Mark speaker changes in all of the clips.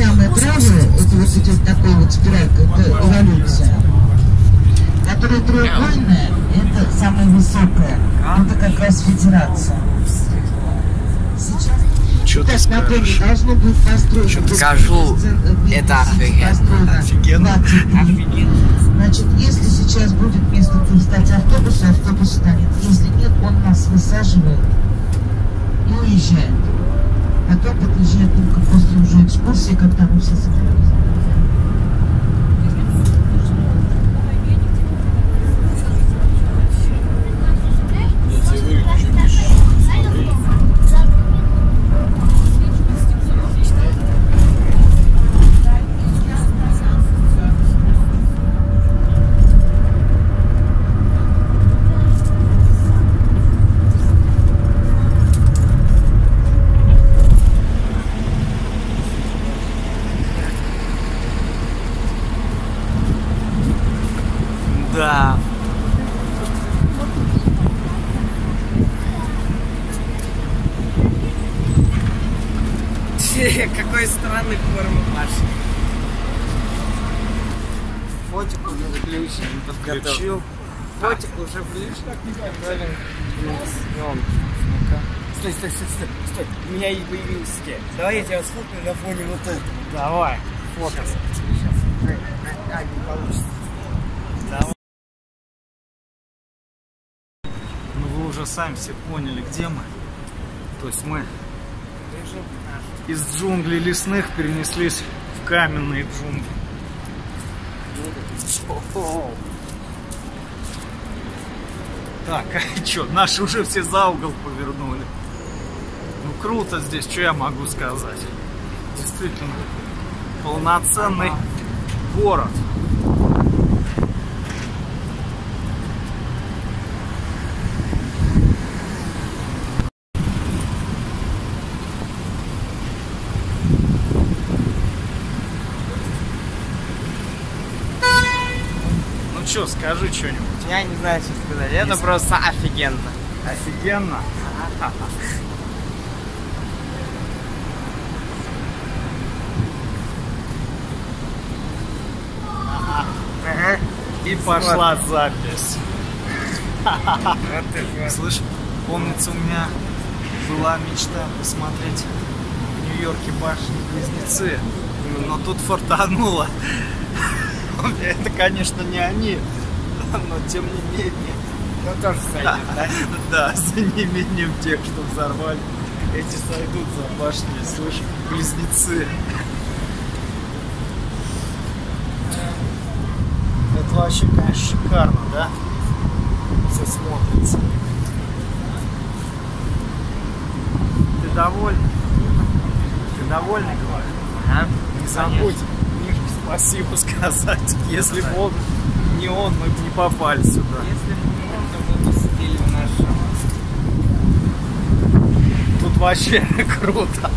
Speaker 1: самое правое, это вот идет такой вот спиралька, это эволюция. Которая треугольная, это самая высокая. Это как раз федерация. Сейчас
Speaker 2: Что ты скажешь?
Speaker 1: должно быть построено.
Speaker 2: Чё ты
Speaker 3: скажу? Это офигенно.
Speaker 2: Офигенно.
Speaker 1: Значит, если сейчас будет место тут стать автобусу, автобус станет. Если нет, он нас высаживает и уезжает. Потом подъезжает только после уже экскурсии, когда мы все собирались.
Speaker 2: Да.
Speaker 3: Какой странной формы Паша. Фотик уже включен.
Speaker 2: Включил.
Speaker 3: Фотик уже включен. Стой, стой, стой, стой, стой. У меня и появился те. Давай я тебя сфоткаю на фоне вот этого.
Speaker 2: Давай. Фокус.
Speaker 3: Сейчас. А, не получится.
Speaker 2: Ну вы уже сами все поняли, где мы. То есть мы
Speaker 3: Режим наш.
Speaker 2: Из джунглей лесных перенеслись в каменные джунгли. Так, а что, наши уже все за угол повернули. Ну круто здесь, что я могу сказать. Действительно, полноценный город. Что, скажи что-нибудь.
Speaker 3: Я не знаю, что сказать. Это просто офигенно.
Speaker 2: Офигенно. И пошла запись.
Speaker 3: Вот ты вот.
Speaker 2: Слышь, помнится, у меня была мечта посмотреть в Нью-Йорке башни-близнецы. Но тут фартануло. Это, конечно, не они, но тем не менее.
Speaker 3: Ну тоже сойдет, да?
Speaker 2: Да, за неимением тех, что взорвали. Эти сойдут за башни, слышь, близнецы. Это вообще, конечно, шикарно, да? Все смотрится. Ты доволен? Ты довольный, говорю?
Speaker 3: Ага.
Speaker 2: Не забудь спасибо сказать. Если бы он не он, мы бы не попали сюда.
Speaker 3: Если бы не он, то мы бы сидели в нашем.
Speaker 2: Тут вообще круто.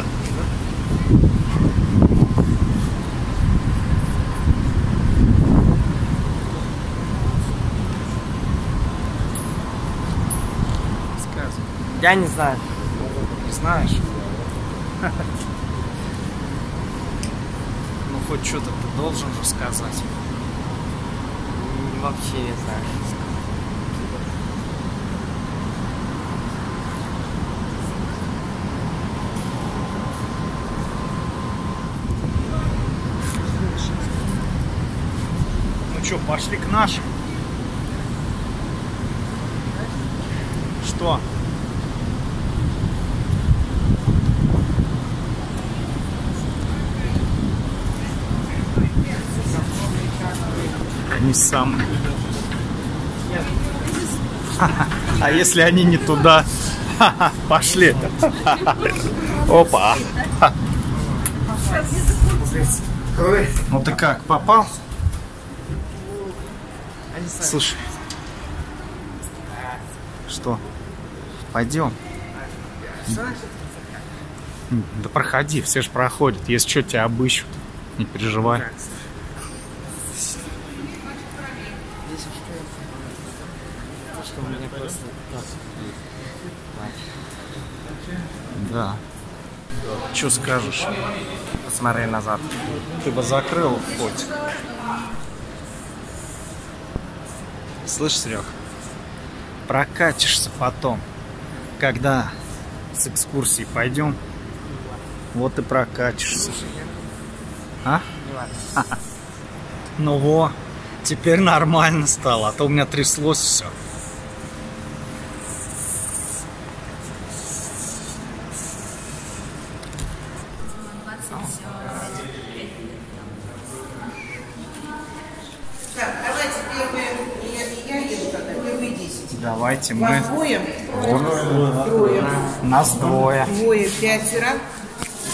Speaker 3: Я не знаю.
Speaker 2: Не знаешь? Хоть что-то ты должен же сказать.
Speaker 3: М, Вообще не знаю. что сказать.
Speaker 2: Ну что, пошли к нашим. Что? Самые. А если они не туда? Пошли. Опа. Ну ты как, попал? Слушай. Что? Пойдем. Да проходи, все же проходят. Если что, тебя обыщут. Не переживай.
Speaker 3: Здесь что? То, что у меня просто так.
Speaker 2: Да. Что скажешь?
Speaker 3: Посмотри назад.
Speaker 2: Ты бы закрыл хоть. Слышь, Серег, прокатишься потом, когда с экскурсии пойдем, вот и прокатишься. А? Ну во, теперь нормально стало, а то у меня тряслось все.
Speaker 1: Так, давайте первые, я, я еду тогда, первые 10.
Speaker 2: Давайте
Speaker 1: Вас
Speaker 2: мы...
Speaker 1: двое?
Speaker 2: Вот,
Speaker 1: Трое.
Speaker 2: нас двое.
Speaker 1: Двое, пятеро.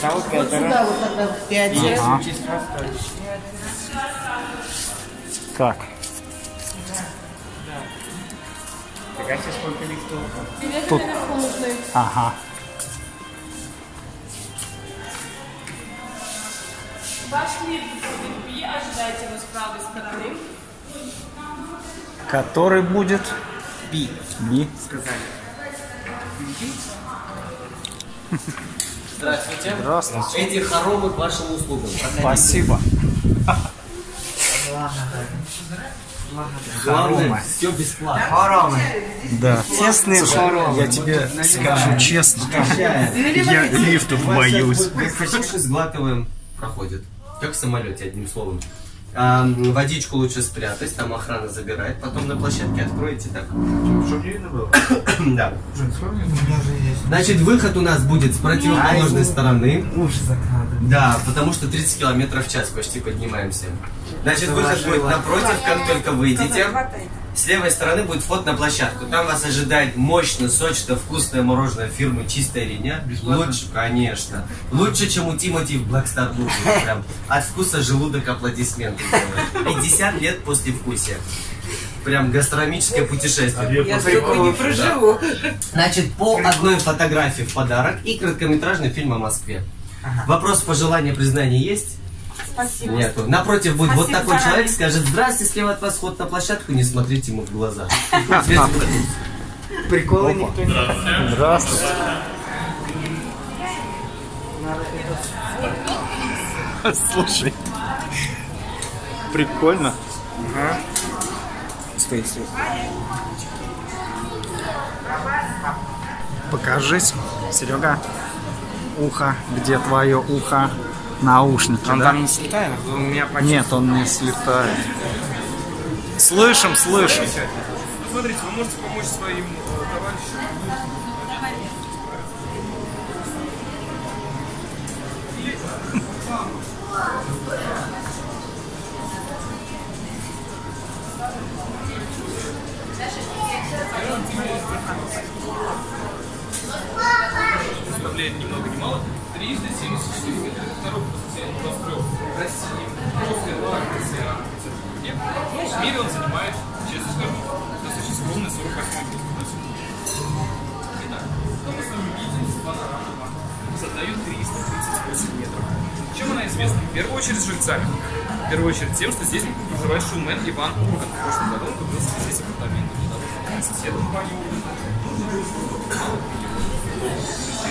Speaker 3: Того
Speaker 1: Вот сюда вот тогда пятеро.
Speaker 2: Ага.
Speaker 3: Себе, сколько лифтов.
Speaker 2: Тут... Ага.
Speaker 4: Ваш лифт будет B, ожидайте его с правой стороны.
Speaker 2: Который будет?
Speaker 3: Би.
Speaker 2: Би.
Speaker 3: Сказали.
Speaker 5: Здравствуйте.
Speaker 2: Здравствуйте.
Speaker 5: Эти хоромы к вашим услугам.
Speaker 2: Спасибо.
Speaker 5: Главное,
Speaker 2: Хоромы.
Speaker 5: все бесплатно.
Speaker 3: Хоромы.
Speaker 2: Да.
Speaker 3: Тесные хоромы.
Speaker 2: Я тебе скажу честно, я лифтов боюсь.
Speaker 5: Почему сглатываем, проходит. Как в самолете, одним словом. А, водичку лучше спрятать, там охрана забирает, потом на площадке откроете так.
Speaker 3: Чтобы не видно было.
Speaker 5: Да. Значит, выход у нас будет с противоположной стороны.
Speaker 3: Уши закладывай.
Speaker 5: Да, потому что 30 километров в час почти поднимаемся. Значит, выход будет напротив, как только выйдете. С левой стороны будет вход на площадку. Там вас ожидает мощно, сочно, вкусное мороженое фирмы «Чистая линия». Лучше, конечно. Лучше, чем у Тимати в Black Star Burger. Прям от вкуса желудок аплодисменты делает. 50 лет после вкусия. Прям гастрономическое путешествие.
Speaker 1: Я столько не проживу.
Speaker 5: Значит, по одной фотографии в подарок и короткометражный фильм о Москве. Вопрос, пожелания, признания есть?
Speaker 4: Спасибо.
Speaker 5: Нету. Напротив будет вот
Speaker 4: Спасибо
Speaker 5: такой
Speaker 4: заранее.
Speaker 5: человек, скажет, здрасте, слева от вас вход на площадку, не смотрите ему в глаза.
Speaker 3: Приколы никто не
Speaker 2: Здравствуйте. Слушай, прикольно.
Speaker 3: Стой, стой.
Speaker 2: Покажись, Серега. Ухо, где твое ухо? Наушники,
Speaker 3: Он
Speaker 2: да?
Speaker 3: там не слетает? У меня почти...
Speaker 2: Нет, он не слетает. Слышим, слышим.
Speaker 6: Смотрите, вы можете помочь своим э, товарищам. составляет ни много ни мало 374 метра. Второй по состоянию построек в России. После Лакоси. Ну, в мире он занимает, честно скажу, достаточно скромный 48 место. Итак, что мы с вами видим с панорамы создает 338 метров. Чем она известна? В первую очередь жильцами. В первую очередь тем, что здесь проживает шоумен Иван Ургант. В прошлом году он купил здесь апартаменты для того, чтобы соседом по.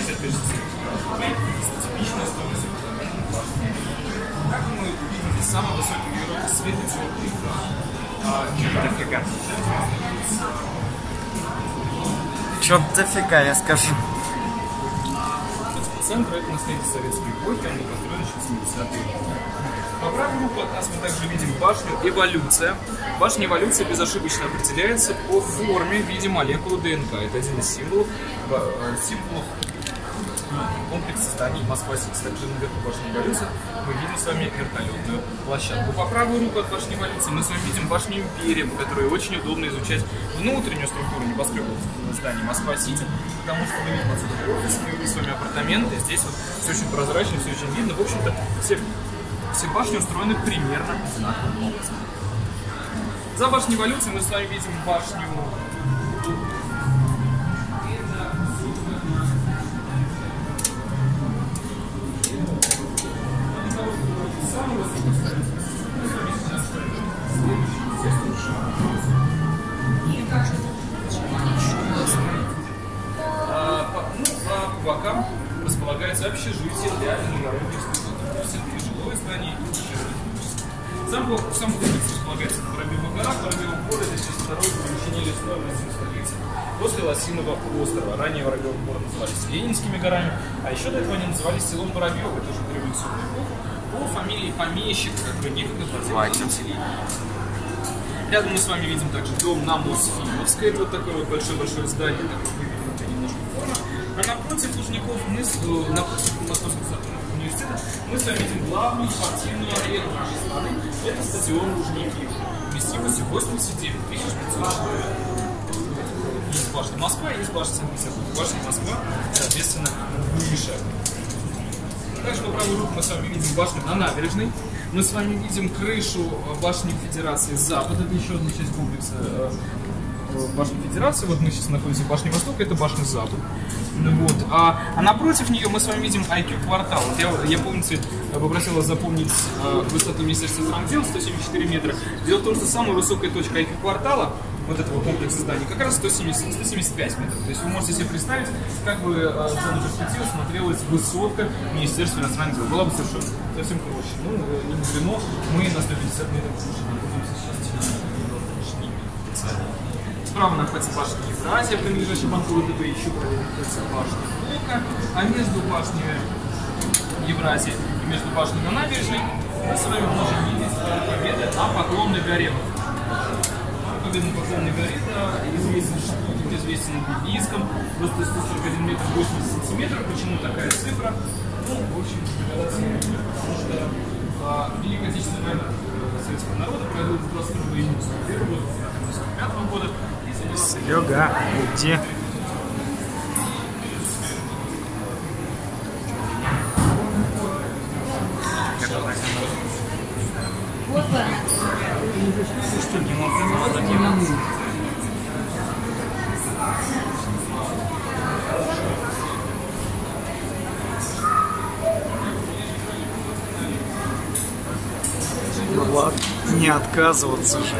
Speaker 6: Типичная стоимость. Как мы видим, здесь самый высокий в Европе светлый теплый. А, дофига.
Speaker 3: Чё дофига, я скажу.
Speaker 6: Центр это наследие советской эпохи, он был построен еще в 70-е годы. По правую руку от нас мы также видим башню «Эволюция». Башня «Эволюция» безошибочно определяется по форме в виде молекулы ДНК. Это один из символов, э, символов комплекса зданий Москва-Сити. Также наверху башни «Эволюция» мы видим с вами вертолетную площадку. По правую руку от башни «Эволюции» мы с вами видим башню «Империя», по которой очень удобно изучать внутреннюю структуру небоскребов зданий Москва-Сити, потому что мы видим отсюда офис, мы видим с вами апартаменты, здесь вот все очень прозрачно, все очень видно. В общем-то, все, все башни устроены примерно одинаковым образом. За башней эволюции мы с вами видим башню а еще до этого они назывались селом Воробьево, тоже в революционную эпоху, по фамилии помещика, который некогда владел. Рядом мы с вами видим также дом на Мосфильмовской. Это вот такое вот большое-большое здание, такое немножко форма. А напротив Лужников мы, с- э, напротив Московского университета, мы с вами видим главную спортивную арену нашей страны. Это стадион Лужники. Вместимостью 89 500 человек. Есть башня Москва, есть башня Санкт-Петербург. Башня Москва, соответственно, выше. Также по правую руку мы с вами видим башню на набережной. Мы с вами видим крышу э, башни Федерации Запад. Это еще одна часть комплекса э, э, башни Федерации. Вот мы сейчас находимся в башне Восток, это башня Запад. Ну Вот. А, а напротив нее мы с вами видим IQ квартал. Вот я, я помните, попросил вас запомнить высоту Министерства дел 174 метра. Дело в том, что самая высокая точка IQ квартала вот этого комплекса зданий как раз 170, 175 метров. То есть вы можете себе представить, как бы э, в зону перспективы смотрелась высотка Министерства иностранных дел. Была бы совершенно совсем проще. Ну, э, не мудрено, мы на 150 метров выше находимся сейчас. Справа находится башня Евразия, принадлежащая банку ВТБ, еще правее находится башня Блока, а между башнями Евразии и между башней на набережной мы с вами можем видеть Победы на Поклонной горе. Поклонной горе это известен шутник, известен на бельгийском, просто 141 метр 80 сантиметров. Почему такая цифра? Ну, в общем, потому что а, Великая Отечественная война э, советского народа проводилась 22 июня 1941 года, 1945 года и заняла
Speaker 2: Серега, где? Ну ладно, не отказываться же.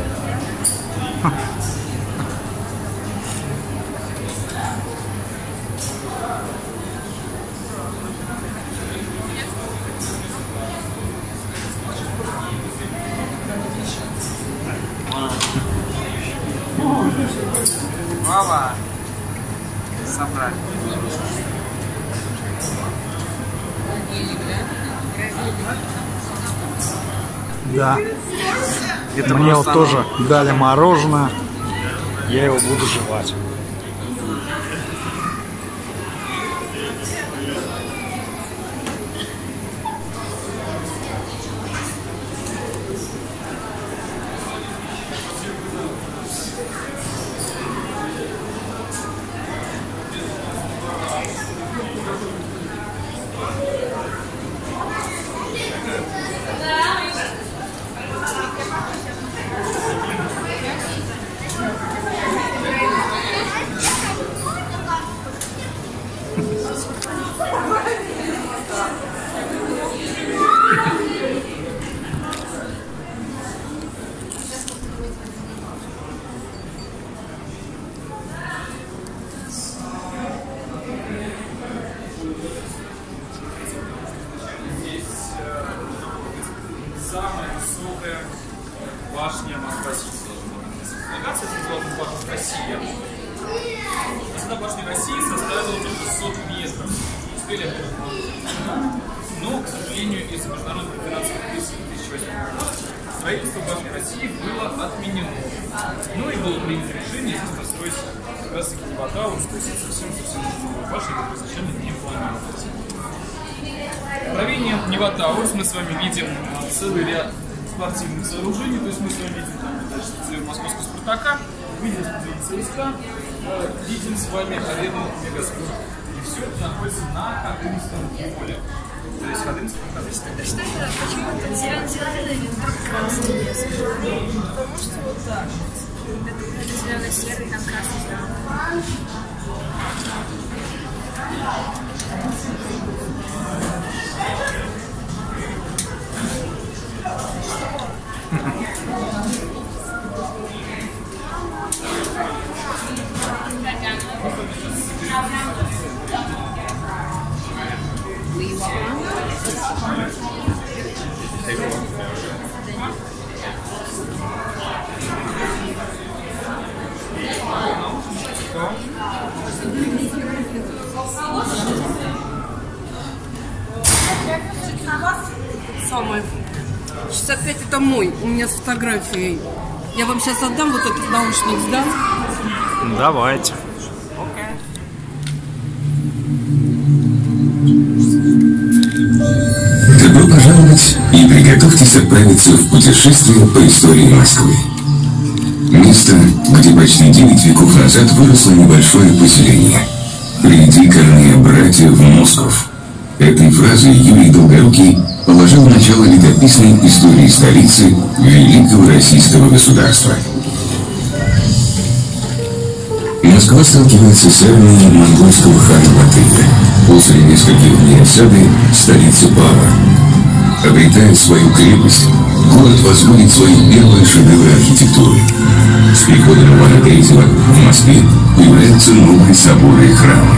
Speaker 3: Мама, собрали.
Speaker 2: Да. Мне вот тоже дали мороженое. Я его буду жевать.
Speaker 6: С вами арену Мегаспорт. И все это находится на Ходынском поле. То есть Ходынском Ходынском.
Speaker 4: Что это? Почему это зеленый или красный лес? Потому что вот так. Это, это зелено-серый, там красный зеленый. Самое.
Speaker 7: 65 это мой, у меня с фотографией. Я вам сейчас отдам вот этот наушник, Да.
Speaker 2: Давайте.
Speaker 8: И приготовьтесь отправиться в путешествие по истории Москвы. Место, где почти 9 веков назад выросло небольшое поселение. «Приди ко мне, в Москов». Этой фразой Юрий Долгорукий положил начало летописной истории столицы великого российского государства. Москва сталкивается с армией монгольского хана Батыя. После нескольких дней осады столица пала. Обретая свою крепость, город возводит свои первые шедевры архитектуры. С приходом Ивана III в Москве появляются новые соборы и храмы.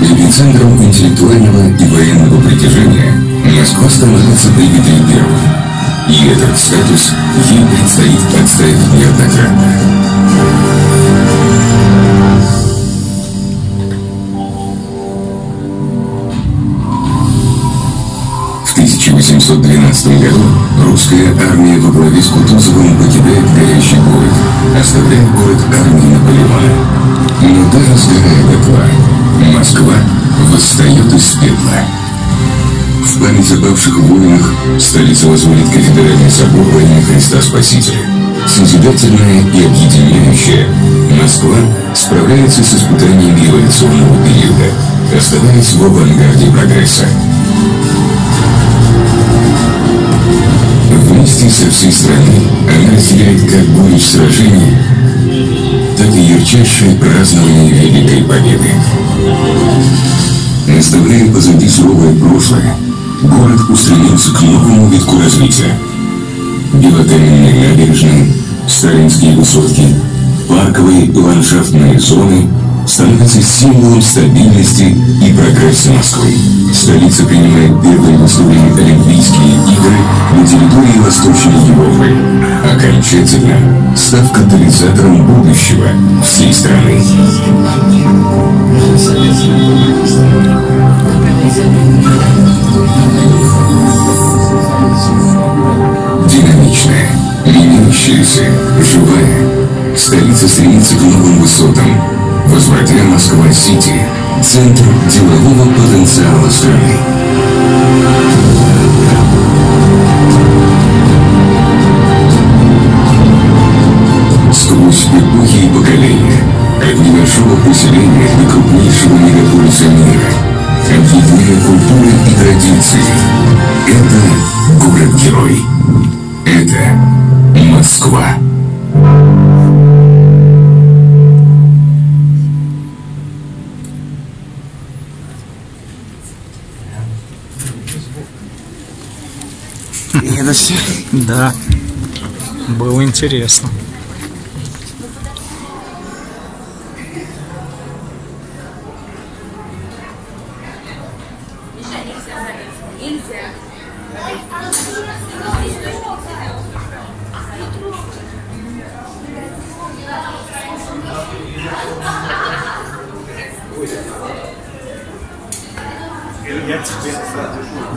Speaker 8: Эпицентром интеллектуального и военного притяжения Москва становится при Петре Первом. И этот статус ей предстоит отстаивать неоднократно. 1812 году русская армия во главе с Кутузовым покидает горящий город, оставляя город армии Наполеона. Но даже сгорая дотла, Москва восстает из пепла. В память о бывших воинах столица возводит кафедральный собор во имя Христа Спасителя. Созидательная и объединяющая, Москва справляется с испытаниями революционного периода, оставаясь в авангарде прогресса. Со всей страной она разделяет как горечь сражений, так и ярчайшее празднование Великой Победы. Оставляя позади суровое прошлое, город устремился к новому витку развития. Белокаменные набережные, сталинские высотки, парковые и ландшафтные зоны становятся символом стабильности и прогресса Москвы. Столица принимает первые в истории Олимпийские игры на территории Восточной Европы, окончательно став катализатором будущего всей страны. Динамичная, меняющаяся, живая, столица стремится к новым высотам, возвратя Москва-Сити, центр делового потенциала страны.
Speaker 3: Все.
Speaker 2: Да. Было интересно.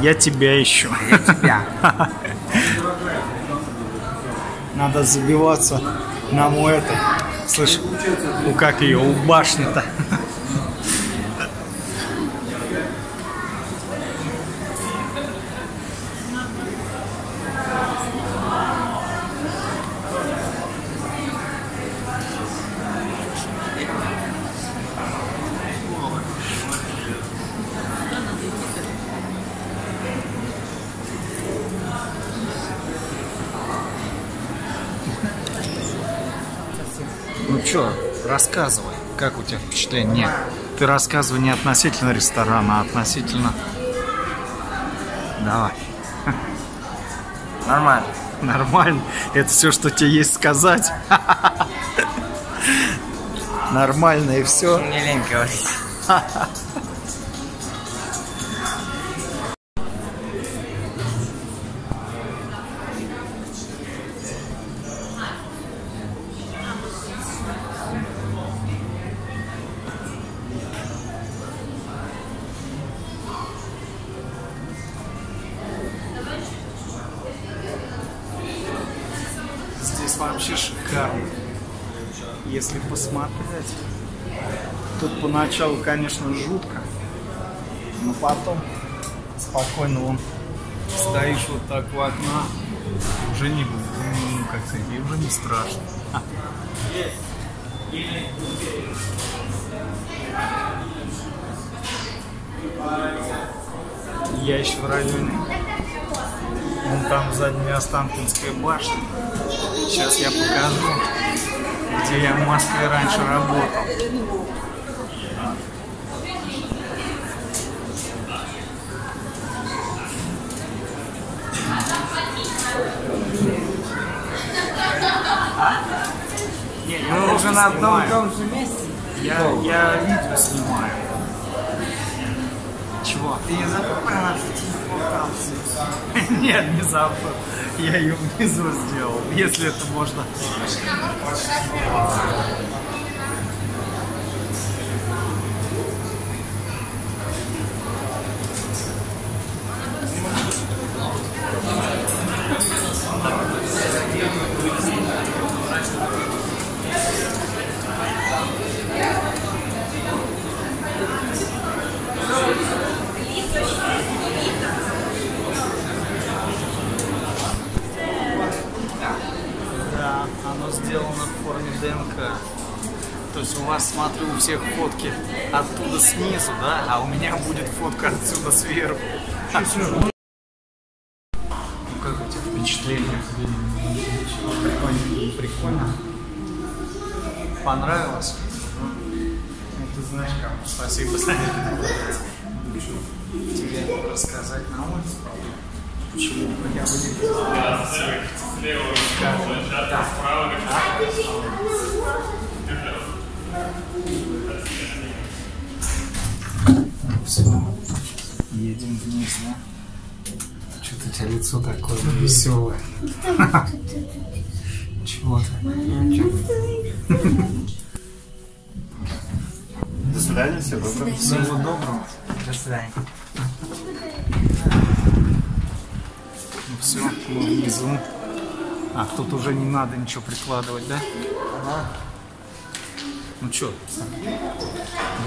Speaker 2: Я тебя ищу.
Speaker 3: Тебя.
Speaker 2: Надо забиваться нам у этой. Слышь, у как ее, у башни-то. Рассказывай, как у тебя впечатление? Нет, ты рассказывай не относительно ресторана, а относительно... Давай.
Speaker 3: Нормально.
Speaker 2: Нормально. Это все, что тебе есть сказать. Нормально и все.
Speaker 3: Мне лень говорить.
Speaker 2: поначалу, конечно, жутко, но потом спокойно вон стоишь вот так у окна, уже не, ну, как сказать, и уже не страшно. Я еще в районе. Вон там задняя Останкинская башня. Сейчас я покажу, где я в Москве раньше работал.
Speaker 3: Мы уже на одном и том же месте.
Speaker 2: Я, я видео снимаю. Чего?
Speaker 3: Ты не забыл про нашу телефон
Speaker 2: Нет, не забыл. Я ее внизу сделал, если это можно. Да, оно сделано в форме ДНК. То есть у вас, смотрю, у всех фотки оттуда снизу, да, а у меня будет фотка отсюда сверху. Ну как у тебя впечатление? Прикольно. Прикольно. Понравилось? Ну, ты знаешь как. Спасибо. Тебе рассказать на улице? Почему? Я бы Все. Едем вниз, да? Что-то у тебя лицо такое веселое. Чего ты?
Speaker 9: До свидания, всего доброго.
Speaker 2: Всего доброго.
Speaker 3: До свидания.
Speaker 2: Все, внизу. А, тут уже не надо ничего прикладывать, да? Ну что?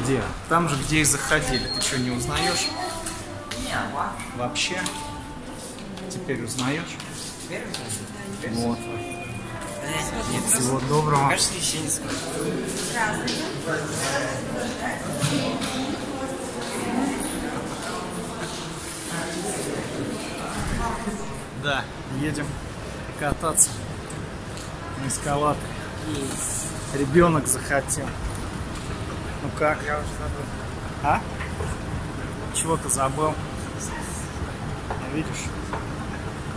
Speaker 2: Где? Там же, где и заходили. Ты что, не узнаешь? Вообще? Теперь узнаешь? Вот.
Speaker 3: Нет,
Speaker 2: Всего доброго.
Speaker 3: Кажется, еще не скажу.
Speaker 2: Да, едем кататься на эскалаторе. Ребенок захотел. Ну как?
Speaker 3: Я уже забыл.
Speaker 2: А? Чего ты забыл? Ну, видишь?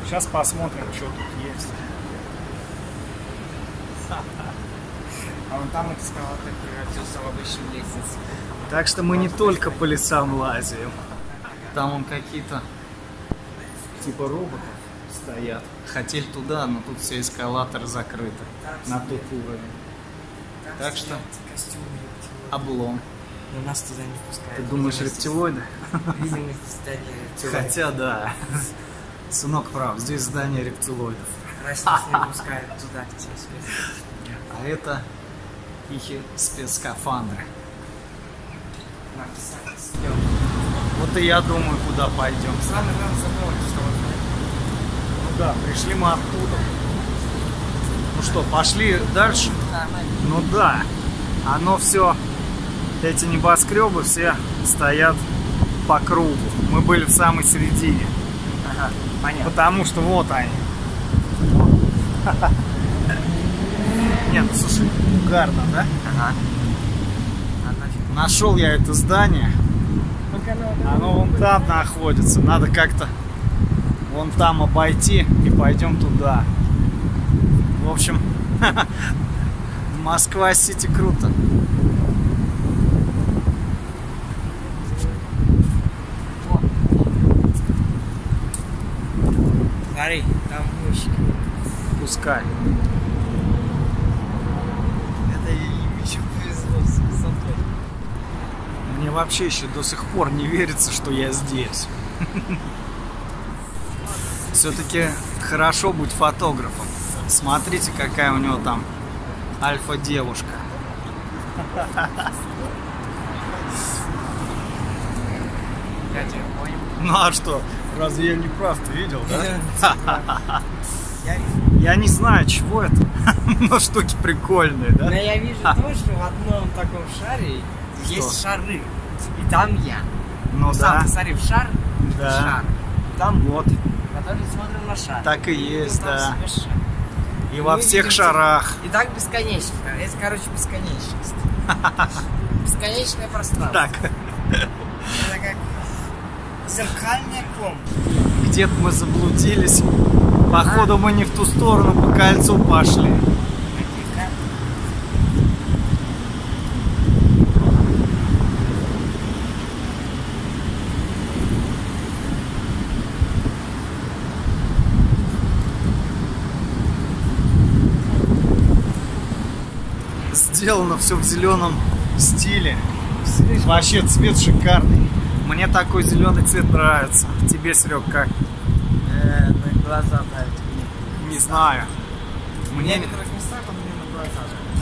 Speaker 2: Сейчас посмотрим, что тут есть.
Speaker 3: А вон там эскалатор превратился в обычную лестницу.
Speaker 2: Так что мы не только по лесам лазим. Там он какие-то типа роботов стоят. Хотели туда, но тут все эскалаторы закрыты на тот уровень. Так что облом.
Speaker 3: Но нас туда не пускают.
Speaker 2: Ты думаешь, рептилоиды? Хотя да. Сынок прав, здесь здание рептилоидов.
Speaker 3: Раз нас не пускают туда, к тебе.
Speaker 2: А это их спецскафандры. Вот и я думаю, куда пойдем.
Speaker 3: Самое главное запомнить, что вот
Speaker 2: Ну да, пришли мы оттуда. Ну что, пошли дальше? Ну да, оно все, эти небоскребы все стоят по кругу. Мы были в самой середине.
Speaker 3: Ага, понятно.
Speaker 2: Потому что вот они. Нет, ну слушай, угарно, да?
Speaker 3: Ага.
Speaker 2: Нашел я это здание. Оно вон там находится. Надо как-то вон там обойти и пойдем туда. В общем, Москва-Сити круто.
Speaker 3: Смотри, там мужчик.
Speaker 2: Пускай.
Speaker 3: Это им еще повезло с высотой.
Speaker 2: Мне вообще еще до сих пор не верится, что я здесь. Все-таки хорошо быть фотографом. Смотрите, какая у него там альфа-девушка. Ну а что? Разве я не прав? Ты видел, да?
Speaker 3: Я,
Speaker 2: не знаю, чего это, но штуки прикольные,
Speaker 3: но
Speaker 2: да?
Speaker 3: я вижу то, что в одном таком шаре есть шары. И там я.
Speaker 2: Ну
Speaker 3: Сам
Speaker 2: да,
Speaker 3: посмотри, в шар,
Speaker 2: Да.
Speaker 3: шар. Там
Speaker 2: вот,
Speaker 3: который смотрим на шар.
Speaker 2: так и
Speaker 3: Ну,
Speaker 2: есть,
Speaker 3: там
Speaker 2: да. И
Speaker 3: И
Speaker 2: во
Speaker 3: мы
Speaker 2: всех
Speaker 3: видим,
Speaker 2: шарах.
Speaker 3: И так бесконечно. Это, короче, бесконечность. Бесконечное пространство.
Speaker 2: Так,
Speaker 3: Это как зеркальная комната.
Speaker 2: где-то мы заблудились. Походу мы не в ту сторону по кольцу пошли. Сделано все в зеленом стиле. Вообще цвет шикарный. Мне такой зеленый цвет нравится. Тебе, Серег, как?
Speaker 3: Э, на глаза давит.
Speaker 2: Не знаю. Мне,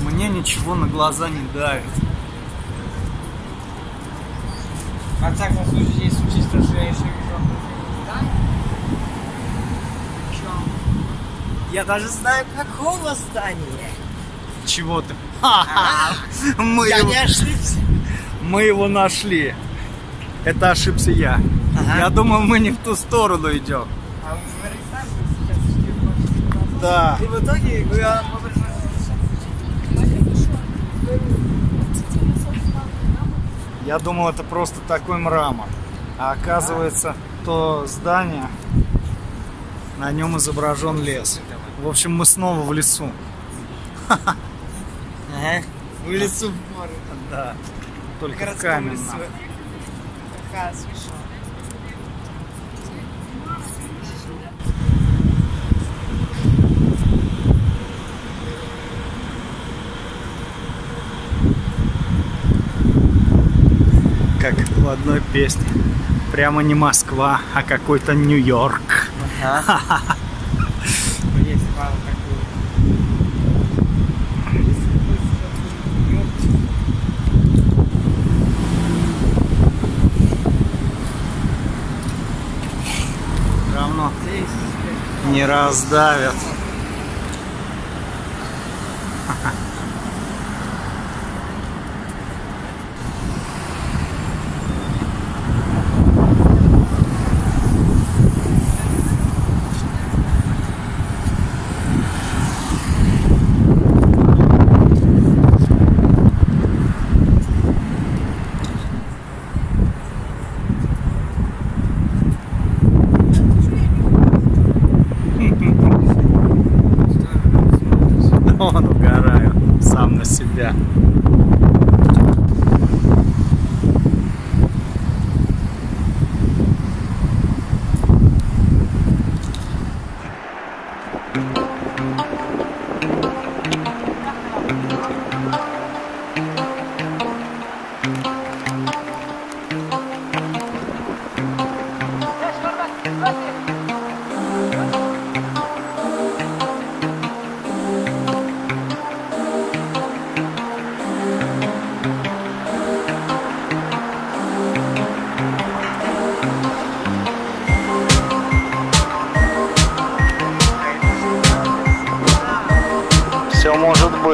Speaker 3: мне на
Speaker 2: ничего на глаза не давит.
Speaker 3: Во всяком случае, если учесть то, что я еще вижу. Я даже знаю, какого здания.
Speaker 2: Чего ты? Мы
Speaker 3: Я
Speaker 2: его,
Speaker 3: не ошибся.
Speaker 2: мы его нашли. Это ошибся я.
Speaker 3: Ага.
Speaker 2: Я думал, мы не в ту сторону идем.
Speaker 3: А вы сейчас.
Speaker 2: Да.
Speaker 3: И в итоге вы попросили
Speaker 2: Я думал, это просто такой мрамор. А оказывается, то здание, на нем изображен лес. В общем, мы снова в лесу.
Speaker 3: Ага. В лесу в море.
Speaker 2: Да. Только в
Speaker 3: лесу. Какая смешно.
Speaker 2: Как в одной песне. Прямо не Москва, а какой-то Нью-Йорк.
Speaker 3: Ага. Есть пару такую.
Speaker 2: Равно
Speaker 3: Здесь
Speaker 2: не раздавят. Он угораю сам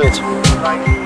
Speaker 10: it.